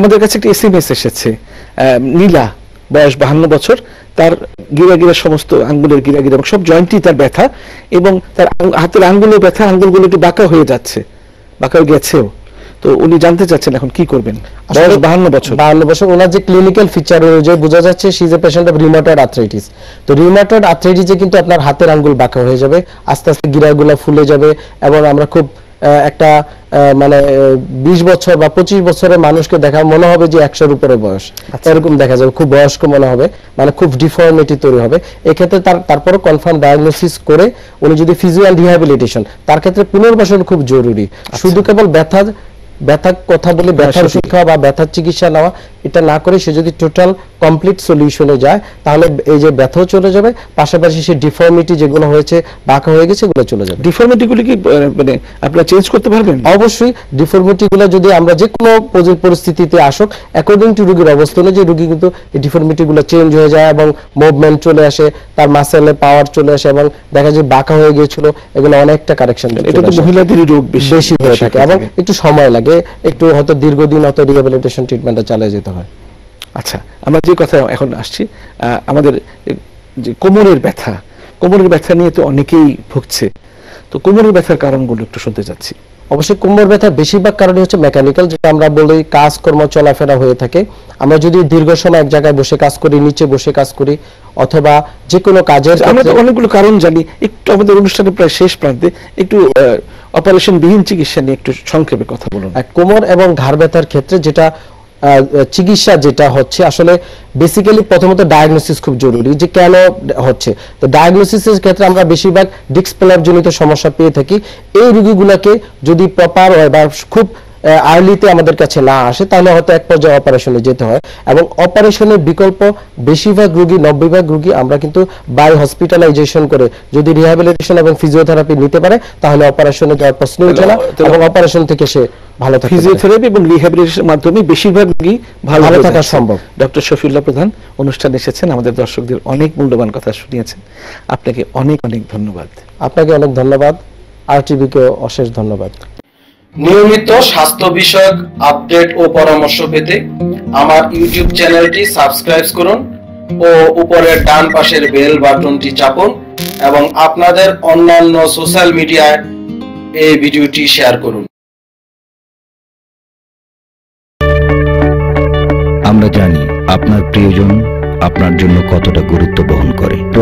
আমাদের কাছে একটা এস এম এসেছে নীলা বয়স বাহান্ন বছর তার গিরা গিরা সমস্ত আঙ্গুলের গিরা গিরা এবং সব জয়েন্টই তার ব্যথা এবং তার হাতের আঙ্গুলের ব্যথা আঙ্গুলগুলো একটু বাঁকা হয়ে যাচ্ছে বাঁকা গেছেও। তো উনি জানতে চাচ্ছেন এখন কি করবেন? বয়স বাহান্ন বছর। বাহান্ন বছর ওনার যে ক্লিনিক্যাল ফিচার অনুযায়ী বোঝা যাচ্ছে she is a patient of rheumatoid arthritis তো রিমাটয়েড আর্থ্রাইটিসে কিন্তু আপনার হাতের আঙ্গুল বাঁকা হয়ে যাবে আস্তে আস্তে গিরাগুলো ফুলে যাবে এবং আমরা খুব একটা মানে বিশ বছর বা পঁচিশ বছরের মানুষকে দেখা মনে হবে যে একশোর উপরে বয়স। এরকম দেখা যাবে খুব বয়স্ক মনে হবে মানে খুব ডিফর্মিটি তৈরি হবে। এক্ষেত্রে তার তারপরে কনফার্ম ডায়াগনোসিস করে উনি যদি ফিজিক্যাল রিহ্যাবিলিটেশন তার ক্ষেত্রে পুনর্বাসন খুব জরুরি। শুধু কেবল ব্যথা ব্যথা কথা বলে ব্যথার ওষুধ খাওয়া বা ব্যথার চিকিৎসা নেওয়া এটা না করে সে যদি টোটাল কমপ্লিট সলিউশনে যায় তাহলে এই যে ব্যথাও চলে যাবে পাশাপাশি সে ডিফর্মিটি যেগুলো হয়েছে বাঁকা হয়ে গেছে এগুলো চলে যাবে। ডিফর্মিটিগুলি কি মানে আপনারা চেঞ্জ করতে পারবেন? অবশ্যই ডিফর্মিটি গুলো যদি আমরা যে কোনো পরিস্থিতিতে আসুক অ্যাকর্ডিং টু রোগীর অবস্থা অনুযায়ী রোগী কিন্তু এই ডিফর্মিটি গুলো চেঞ্জ হয়ে যায় এবং মুভমেন্ট চলে আসে তার মাসেলে পাওয়ার চলে আসে এবং দেখা যায় বাঁকা হয়ে গিয়েছিল এগুলো অনেকটা কারেকশন এটা তো মহিলাদেরই রোগ বেশি। হয়ে থাকে এবং একটু সময় লাগে। একটু হয়তো দীর্ঘদিন হয়তো রিহ্যাবিলিটেশন ট্রিটমেন্টটা চালিয়ে যেতে হয়। আচ্ছা। আমরা যে কথা এখন আসছি আমাদের যে কোমরের ব্যথা কোমরের ব্যথা নিয়ে তো অনেকেই ভুগছে। তো কোমরের ব্যথার কারণগুলো একটু শুনতে চাচ্ছি। অবশ্যই কোমর ব্যথা বেশিরভাগ কারণে হচ্ছে মেকানিক্যাল যেটা আমরা বলি কাজকর্ম চলাফেরা হয়ে থাকে। আমরা যদি দীর্ঘ সময় এক জায়গায় বসে কাজ করি নিচে বসে কাজ করি অথবা যে কোনো কাজের আমরা অনেকগুলো কারণ জানি। একটু আমাদের অনুষ্ঠানের প্রায় শেষ প্রান্তে একটু অপারেশন বিহীন চিকিৎসা নিয়ে একটু সংক্ষেপে কথা বলুন। আর কোমর এবং ঘাড় ব্যথার ক্ষেত্রে যেটা চিকিৎসা যেটা হচ্ছে, আসলে বেসিক্যালি প্রথমত ডায়াগনোসিস খুব জরুরি যে কেন হচ্ছে। তো ডায়াগনোসিসের ক্ষেত্রে আমরা বেশিরভাগ ডিস্ক জনিত সমস্যা পেয়ে থাকি। এই রোগীগুলোকে যদি প্রপার হয় বা খুব আর্লিতে আমাদের কাছে না আসে তাহলে হয়তো এক পর্যায়ে অপারেশনে যেতে হয়। এবং অপারেশনের বিকল্প বেশিরভাগ রুগী নব্বই ভাগ রোগী আমরা কিন্তু বাই হসপিটালাইজেশন করে যদি রিহ্যাবিলিটেশন এবং ফিজিওথেরাপি নিতে পারে তাহলে অপারেশনে যাওয়ার প্রশ্ন ওঠে না। এবং অপারেশন থেকে সে ভালো থাকে ফিজিওথেরাপি এবং রিহ্যাবিলিটেশনের মাধ্যমে বেশিরভাগ রোগী ভালো থাকা সম্ভব। ডক্টর শফিউল্লাহ প্রধান অনুষ্ঠানে এসেছেন আমাদের দর্শকদের অনেক মূল্যবান কথা শুনিয়েছেন। আপনাকে অনেক অনেক ধন্যবাদ। আপনাকে অনেক ধন্যবাদ। আর টিভিকে অশেষ ধন্যবাদ। নিয়মিত স্বাস্থ্য বিষয়ক আপডেট ও পরামর্শ পেতে আমার ইউটিউব চ্যানেলটি সাবস্ক্রাইব করুন ও উপরের ডান পাশের বেল বাটনটি চাপুন এবং আপনাদের অন্যান্য সোশ্যাল মিডিয়ায় এই ভিডিওটি শেয়ার করুন। আমরা জানি আপনার প্রিয়জন আপনার জন্য কতটা গুরুত্ব বহন করে।